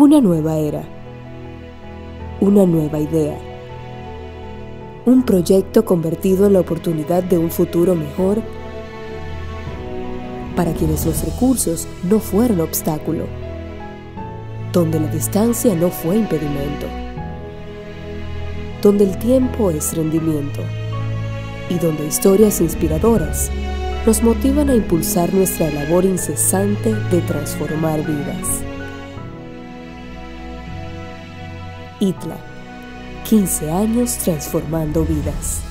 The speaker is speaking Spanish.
Una nueva era. Una nueva idea. Un proyecto convertido en la oportunidad de un futuro mejor para quienes los recursos no fueron obstáculo, donde la distancia no fue impedimento, donde el tiempo es rendimiento y donde historias inspiradoras nos motivan a impulsar nuestra labor incesante de transformar vidas. ITLA, 15 años transformando vidas.